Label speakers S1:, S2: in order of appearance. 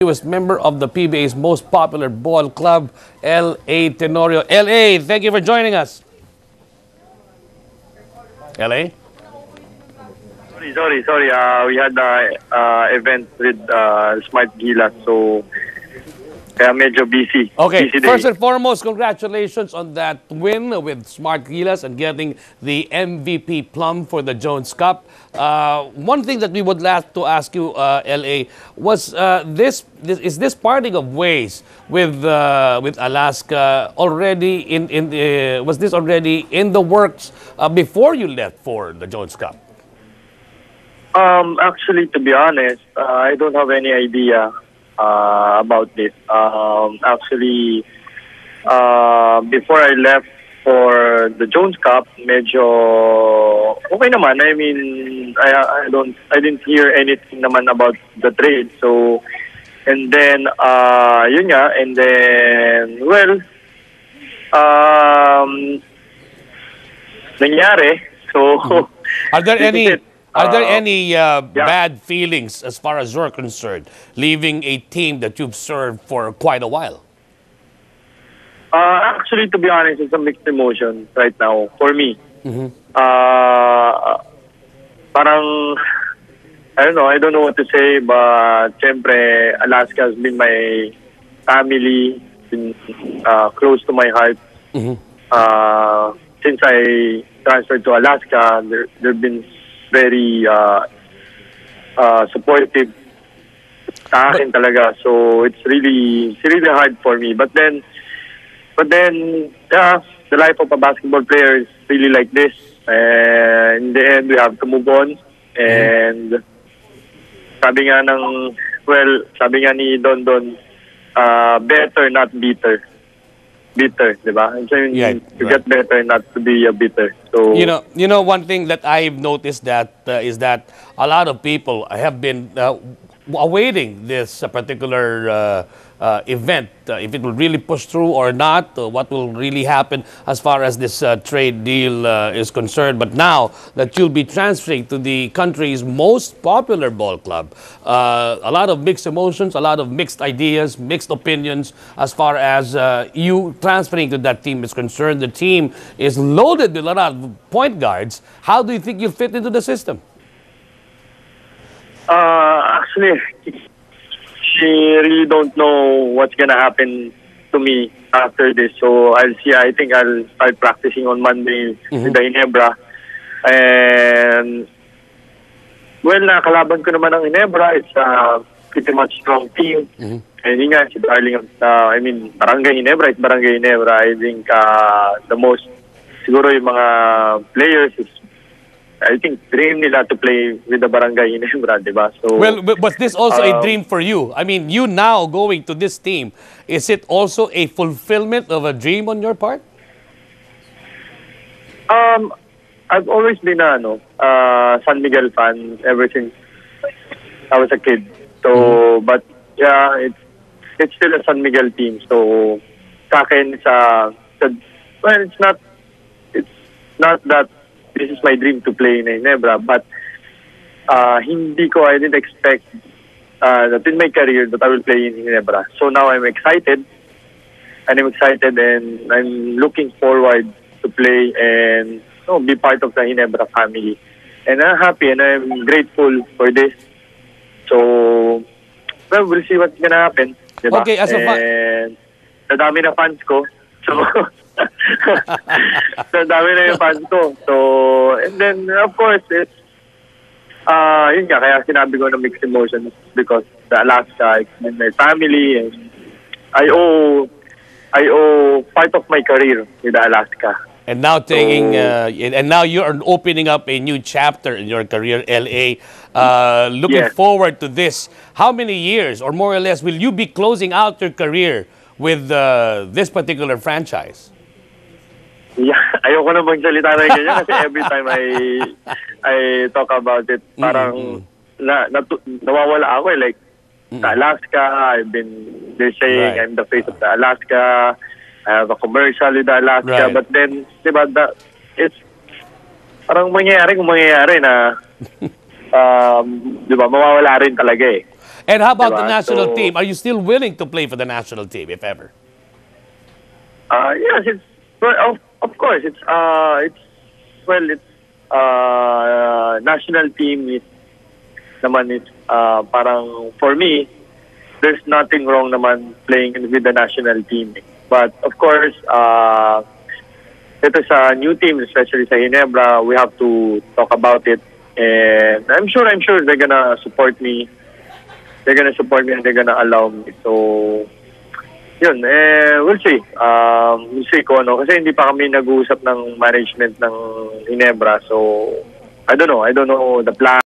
S1: newest member of the PBA's most popular ball club, L.A. Tenorio. L.A., thank you for joining us. L.A.?
S2: Sorry, sorry, sorry. Uh, we had the uh, event with uh, Smart Gilas, so kaya medyo busy.
S1: Okay,
S2: busy
S1: first and foremost, congratulations on that win with Smart Gilas and getting the MVP plum for the Jones Cup. Uh, one thing that we would like to ask you, uh, LA, was uh, this, this is this parting of ways with uh, with Alaska already in in the, was this already in the works uh, before you left for the Jones Cup?
S2: Um, actually, to be honest, uh, I don't have any idea uh, about this. Um, actually, uh, before I left for the Jones Cup, medyo okay naman. I mean, I, I don't, I didn't hear anything naman about the trade. So, and then, uh, yun nga, and then, well, um, nangyari. So,
S1: Are there any. Are there
S2: Uh,
S1: any uh,
S2: yeah.
S1: bad feelings as far as you're concerned, leaving a team that you've served for quite a while?
S2: Uh, actually, to be honest, it's a mixed emotion right now for me.
S1: Mhm.
S2: Uh, parang, I don't know, I don't know what to say, but syempre, Alaska has been my family, been uh, close to my heart.
S1: Mhm.
S2: Uh, since I transferred to Alaska, there, they've been very uh, uh, supportive sa akin talaga. So it's really, it's really hard for me. But then, but then, yeah, the life of a basketball player is really like this. And in the end, we have to move on. And sabi nga ng, well, sabi nga ni Don Don, uh, better not bitter. Bitter, di ba? So,
S1: Yeah,
S2: to
S1: right.
S2: get better not to be a bitter. So,
S1: You know, you know, one thing that I've noticed that uh, is that a lot of people have been uh, awaiting this uh, particular uh, uh, event, if it will really push through or not, what will really happen as far as this trade deal is concerned. But now that you'll be transferring to the country's most popular ball club, a lot of mixed emotions, a lot of mixed ideas, mixed opinions as far as you transferring to that team is concerned. The team is loaded with a lot of point guards. How do you think you'll fit into the system?
S2: Uh, she really don't know what's gonna happen to me after this. So I'll see. I think I'll start practicing on Monday with the Ginebra. And well, nakalaban ko naman ng Ginebra. It's a pretty much strong team. And yun nga, si Darling, uh, I mean, Barangay Ginebra is Barangay Ginebra. I think uh, the most, siguro yung mga players is I think dream nila to play with the Barangay Ginebra, di ba? So,
S1: Well, but was this also a
S2: Um,
S1: dream for you? I mean, you now going to this team, is it also a fulfillment of a dream on your part?
S2: um, I've always been a ano, uh, San Miguel fan ever since I was a kid. So, but yeah, it's it's still a San Miguel team. So, sa akin, it's a, it's a- well, it's not, it's not that this is my dream to play in Ginebra, but uh, hindi ko, I didn't expect uh, that in my career that I will play in Ginebra. So now I'm excited, and I'm excited, and I'm looking forward to play and you know, be part of the Ginebra family. And I'm happy and I'm grateful for this. So, well, we'll see what's gonna happen. Diba?
S1: Okay, as a fa-
S2: And sa dami na fans ko. So, sa dami na yung fans ko. So, and then, of course, it's, uh, yun nga, kaya sinabi ko na mixed emotions because the Alaska, it's my family and I owe, I owe part of my career with Alaska.
S1: And now taking, uh, and and now you are opening up a new chapter in your career, LA. Uh, looking
S2: Yes.
S1: forward to this. How many years, or more or less, will you be closing out your career with uh, this particular franchise?
S2: Yeah, ayoko na magsalita na ganyan kasi every time I I talk about it, parang na, natu- nawawala ako eh. Like, sa Alaska, I've been, they're saying
S1: Right.
S2: I'm the face of the Alaska, I have a commercial with the Alaska,
S1: Right.
S2: but then, di ba, the, it's, parang mangyayari kung mangyayari na, um, di ba, mawawala rin talaga eh.
S1: And how about the
S2: Diba?
S1: national
S2: So-
S1: team? Are you still willing to play for the national team, if ever?
S2: Uh, yes, it's well, of, of course it's uh it's well it's uh national team is naman it's uh parang for me there's nothing wrong naman playing with the national team. But of course, uh ito sa new team, especially sa Ginebra, we have to talk about it. And I'm sure, I'm sure they're gonna support me. They're gonna support me and they're gonna allow me. So, yun, eh, we'll see. Um, we'll see kung ano. Kasi hindi pa kami nag-uusap ng management ng Ginebra. So, I don't know. I don't know the plan.